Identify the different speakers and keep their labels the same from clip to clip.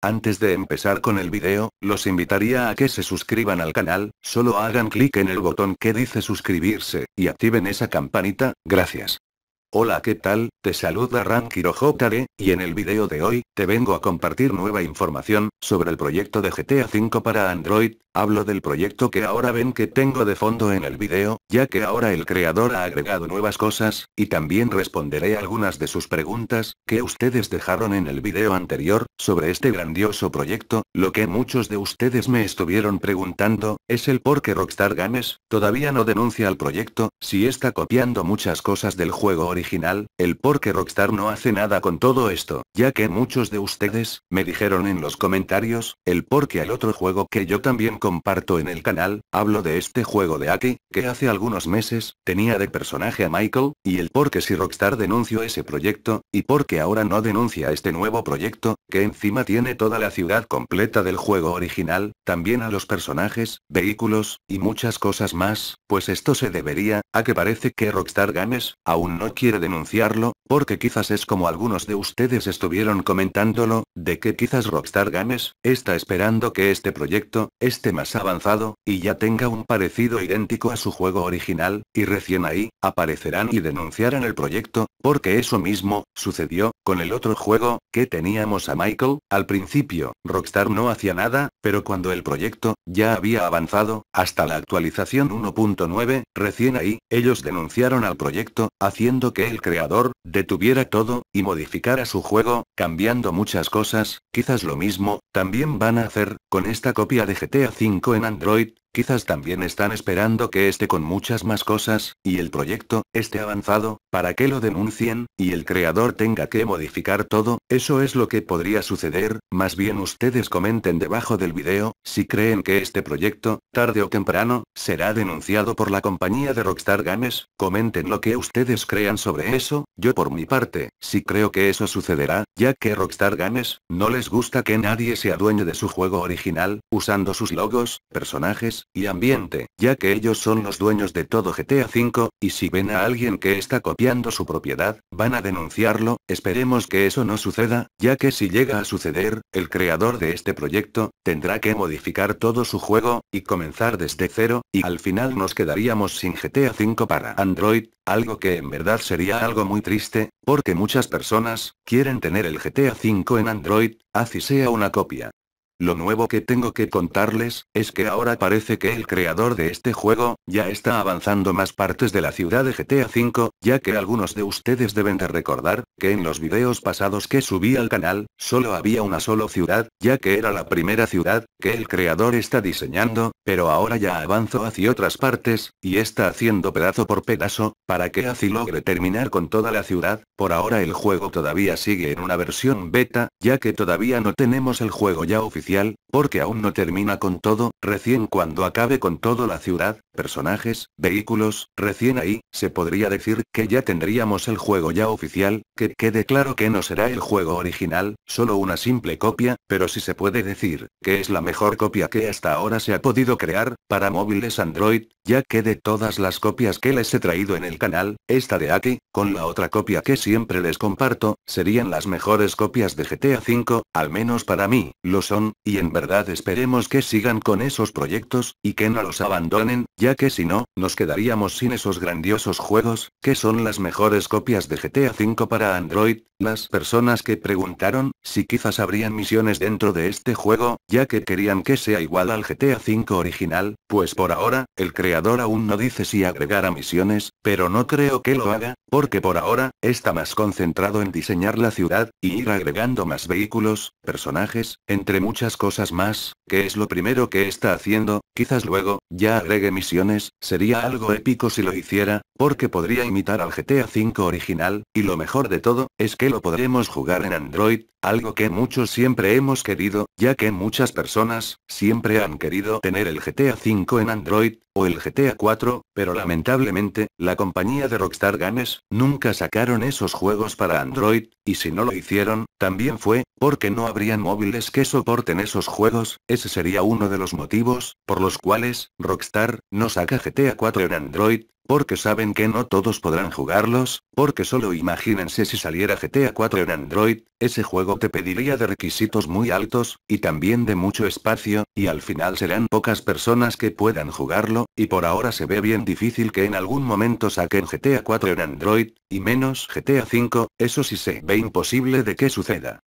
Speaker 1: Antes de empezar con el video, los invitaría a que se suscriban al canal, solo hagan clic en el botón que dice suscribirse, y activen esa campanita, gracias. Hola ¿qué tal? Te saluda Rankiro y en el video de hoy, te vengo a compartir nueva información, sobre el proyecto de GTA V para Android, hablo del proyecto que ahora ven que tengo de fondo en el video, ya que ahora el creador ha agregado nuevas cosas, y también responderé algunas de sus preguntas, que ustedes dejaron en el video anterior, sobre este grandioso proyecto, lo que muchos de ustedes me estuvieron preguntando, es el por qué Rockstar Games, todavía no denuncia al proyecto, si está copiando muchas cosas del juego original, el por qué Rockstar no hace nada con todo esto, ya que muchos de ustedes, me dijeron en los comentarios, el por qué al otro juego que yo también comparto en el canal, hablo de este juego de Aki, que hace algunos meses, tenía de personaje a Michael, y el por qué si Rockstar denunció ese proyecto, y por qué ahora no denuncia este nuevo proyecto, que encima tiene toda la ciudad completa del juego original, también a los personajes, vehículos, y muchas cosas más, pues esto se debería, a que parece que Rockstar Games, aún no quiere quiere denunciarlo, porque quizás es como algunos de ustedes estuvieron comentándolo, de que quizás Rockstar Games, está esperando que este proyecto, esté más avanzado, y ya tenga un parecido idéntico a su juego original, y recién ahí, aparecerán y denunciarán el proyecto, porque eso mismo, sucedió, con el otro juego, que teníamos a Michael, al principio, Rockstar no hacía nada, pero cuando el proyecto, ya había avanzado, hasta la actualización 1.9, recién ahí, ellos denunciaron al proyecto, haciendo que el creador, detuviera todo, y modificara su juego, cambiando muchas cosas, quizás lo mismo, también van a hacer, con esta copia de GTA V en Android, Quizás también están esperando que esté con muchas más cosas, y el proyecto, esté avanzado, para que lo denuncien, y el creador tenga que modificar todo, eso es lo que podría suceder, más bien ustedes comenten debajo del video, si creen que este proyecto, tarde o temprano, será denunciado por la compañía de Rockstar Games, comenten lo que ustedes crean sobre eso, yo por mi parte, si creo que eso sucederá, ya que Rockstar Games, no les gusta que nadie sea dueño de su juego original, usando sus logos, personajes, y ambiente, ya que ellos son los dueños de todo GTA V, y si ven a alguien que está copiando su propiedad, van a denunciarlo, esperemos que eso no suceda, ya que si llega a suceder, el creador de este proyecto, tendrá que modificar todo su juego, y comenzar desde cero, y al final nos quedaríamos sin GTA V para Android, algo que en verdad sería algo muy triste, porque muchas personas, quieren tener el GTA V en Android, así sea una copia. Lo nuevo que tengo que contarles, es que ahora parece que el creador de este juego, ya está avanzando más partes de la ciudad de GTA V, ya que algunos de ustedes deben de recordar, que en los videos pasados que subí al canal, solo había una sola ciudad, ya que era la primera ciudad, que el creador está diseñando, pero ahora ya avanzó hacia otras partes, y está haciendo pedazo por pedazo, para que así logre terminar con toda la ciudad, por ahora el juego todavía sigue en una versión beta, ya que todavía no tenemos el juego ya oficial oficial, porque aún no termina con todo, recién cuando acabe con toda la ciudad, personajes, vehículos, recién ahí, se podría decir que ya tendríamos el juego ya oficial, que quede claro que no será el juego original, solo una simple copia, pero sí se puede decir, que es la mejor copia que hasta ahora se ha podido crear, para móviles Android, ya que de todas las copias que les he traído en el canal, esta de aquí, con la otra copia que siempre les comparto, serían las mejores copias de GTA V, al menos para mí, lo son, y en verdad esperemos que sigan con esos proyectos, y que no los abandonen, ya que si no, nos quedaríamos sin esos grandiosos juegos, que son las mejores copias de GTA V para Android, las personas que preguntaron, si quizás habrían misiones dentro de este juego, ya que querían que sea igual al GTA V original, pues por ahora, el creador aún no dice si agregará misiones, pero no creo que lo haga, porque por ahora, está más concentrado en diseñar la ciudad, y ir agregando más vehículos, personajes, entre muchas cosas más, que es lo primero que está haciendo, quizás luego, ya agregue misiones, sería algo épico si lo hiciera, porque podría imitar al GTA V original, y lo mejor de todo, es que lo podremos jugar en Android, algo que muchos siempre hemos querido, ya que muchas personas, siempre han querido tener el GTA V en Android, o el GTA 4, pero lamentablemente, la compañía de Rockstar Games, nunca sacaron esos juegos para Android, y si no lo hicieron, también fue, porque no habrían móviles que soporten esos juegos, ese sería uno de los motivos, por los cuales, Rockstar, no saca GTA 4 en Android, porque saben que no todos podrán jugarlos, porque solo imagínense si saliera GTA 4 en Android, ese juego te pediría de requisitos muy altos, y también de mucho espacio, y al final serán pocas personas que puedan jugarlo, y por ahora se ve bien difícil que en algún momento saquen GTA 4 en Android, y menos GTA 5, eso sí se ve imposible de que suceda.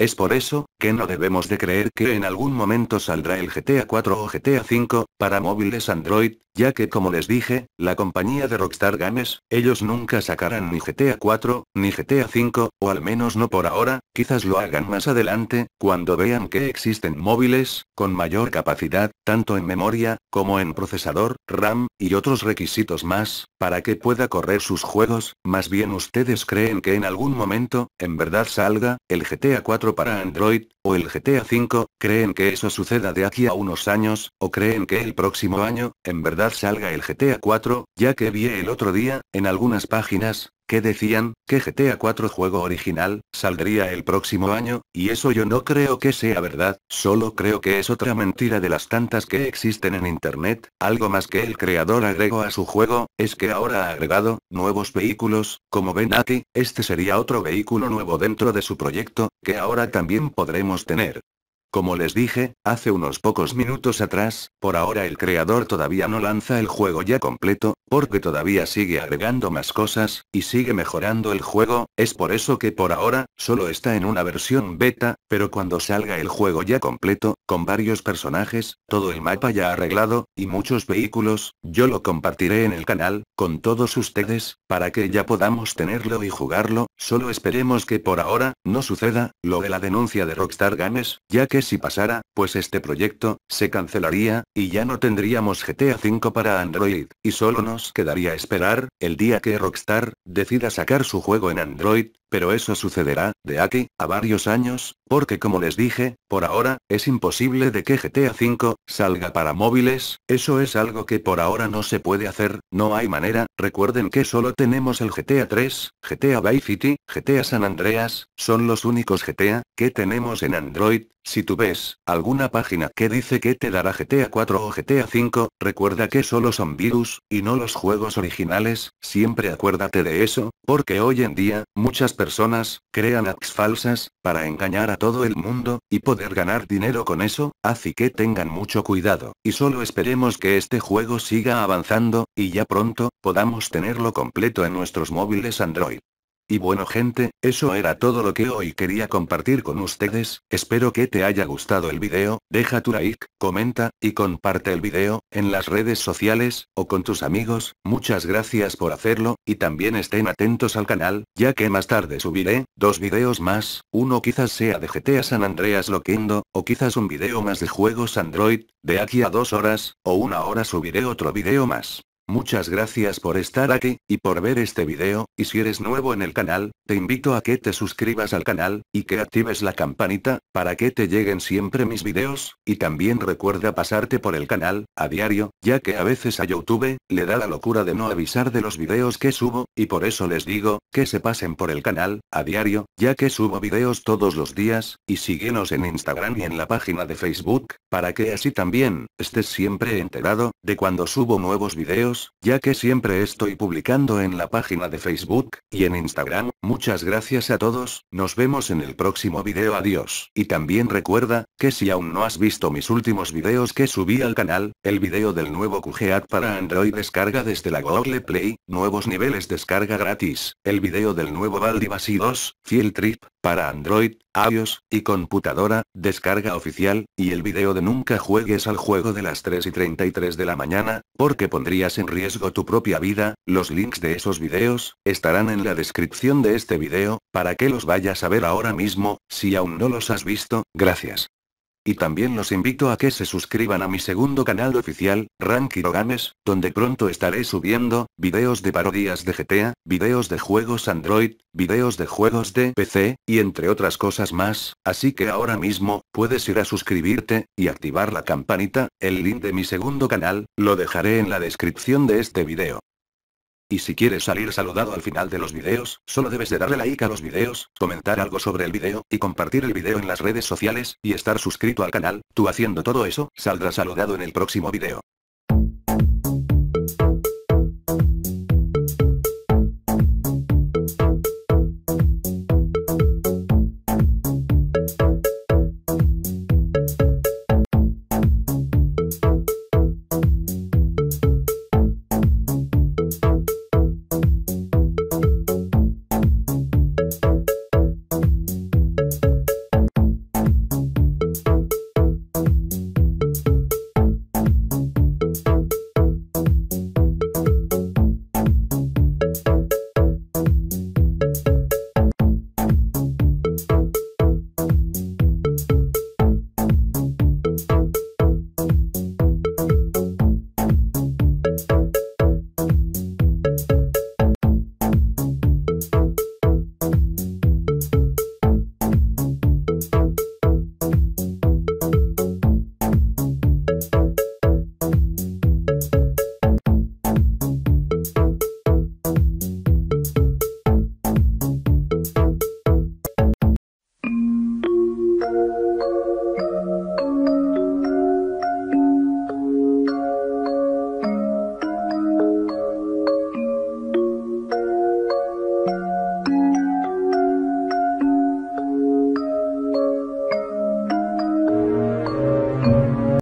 Speaker 1: Es por eso, que no debemos de creer que en algún momento saldrá el GTA 4 o GTA 5, para móviles Android, ya que como les dije, la compañía de Rockstar Games, ellos nunca sacarán ni GTA 4, ni GTA 5, o al menos no por ahora, quizás lo hagan más adelante, cuando vean que existen móviles, con mayor capacidad, tanto en memoria, como en procesador, RAM, y otros requisitos más, para que pueda correr sus juegos, más bien ustedes creen que en algún momento, en verdad salga, el GTA 4 para Android, o el GTA V, creen que eso suceda de aquí a unos años, o creen que el próximo año, en verdad salga el GTA 4, ya que vi el otro día, en algunas páginas, que decían, que GTA 4 juego original, saldría el próximo año, y eso yo no creo que sea verdad, solo creo que es otra mentira de las tantas que existen en internet, algo más que el creador agregó a su juego, es que ahora ha agregado, nuevos vehículos, como ven aquí, este sería otro vehículo nuevo dentro de su proyecto, que ahora también podremos tener. Como les dije, hace unos pocos minutos atrás, por ahora el creador todavía no lanza el juego ya completo, porque todavía sigue agregando más cosas, y sigue mejorando el juego, es por eso que por ahora, solo está en una versión beta, pero cuando salga el juego ya completo, con varios personajes, todo el mapa ya arreglado, y muchos vehículos, yo lo compartiré en el canal, con todos ustedes, para que ya podamos tenerlo y jugarlo, solo esperemos que por ahora, no suceda, lo de la denuncia de Rockstar Games, ya que si pasara, pues este proyecto, se cancelaría, y ya no tendríamos GTA V para Android, y solo nos quedaría esperar, el día que Rockstar, decida sacar su juego en Android, pero eso sucederá, de aquí, a varios años, porque como les dije, por ahora, es imposible de que GTA V, salga para móviles, eso es algo que por ahora no se puede hacer, no hay manera, recuerden que solo tenemos el GTA 3, GTA Vice City, GTA San Andreas, son los únicos GTA, que tenemos en Android, si tú ves, alguna página que dice que te dará GTA 4 o GTA 5, recuerda que solo son virus, y no los juegos originales, siempre acuérdate de eso, porque hoy en día, muchas personas, crean apps falsas, para engañar a todo el mundo, y poder ganar dinero con eso, así que tengan mucho cuidado, y solo esperemos que este juego siga avanzando, y ya pronto, podamos tenerlo completo en nuestros móviles Android. Y bueno gente, eso era todo lo que hoy quería compartir con ustedes, espero que te haya gustado el video, deja tu like, comenta, y comparte el video, en las redes sociales, o con tus amigos, muchas gracias por hacerlo, y también estén atentos al canal, ya que más tarde subiré, dos videos más, uno quizás sea de GTA San Andreas Loquendo, o quizás un video más de juegos Android, de aquí a dos horas, o una hora subiré otro video más. Muchas gracias por estar aquí, y por ver este video, y si eres nuevo en el canal, te invito a que te suscribas al canal, y que actives la campanita, para que te lleguen siempre mis videos, y también recuerda pasarte por el canal, a diario, ya que a veces a Youtube, le da la locura de no avisar de los videos que subo, y por eso les digo, que se pasen por el canal, a diario, ya que subo videos todos los días, y síguenos en Instagram y en la página de Facebook, para que así también, estés siempre enterado, de cuando subo nuevos videos, ya que siempre estoy publicando en la página de Facebook, y en Instagram, muchas gracias a todos, nos vemos en el próximo video adiós. Y también recuerda, que si aún no has visto mis últimos videos que subí al canal, el video del nuevo QGAT para Android descarga desde la Google Play, nuevos niveles descarga gratis, el video del nuevo Valdivasi 2, Field Trip, para Android, iOS, y computadora, descarga oficial, y el video de nunca juegues al juego de las 3 y 33 de la mañana, porque pondrías en riesgo tu propia vida, los links de esos videos, estarán en la descripción de este video, para que los vayas a ver ahora mismo, si aún no los has visto, gracias. Y también los invito a que se suscriban a mi segundo canal oficial, Rankiro Games, donde pronto estaré subiendo, videos de parodias de GTA, videos de juegos Android, videos de juegos de PC, y entre otras cosas más, así que ahora mismo, puedes ir a suscribirte, y activar la campanita, el link de mi segundo canal, lo dejaré en la descripción de este video. Y si quieres salir saludado al final de los videos, solo debes de darle like a los videos, comentar algo sobre el video, y compartir el video en las redes sociales, y estar suscrito al canal, tú haciendo todo eso, saldrás saludado en el próximo video.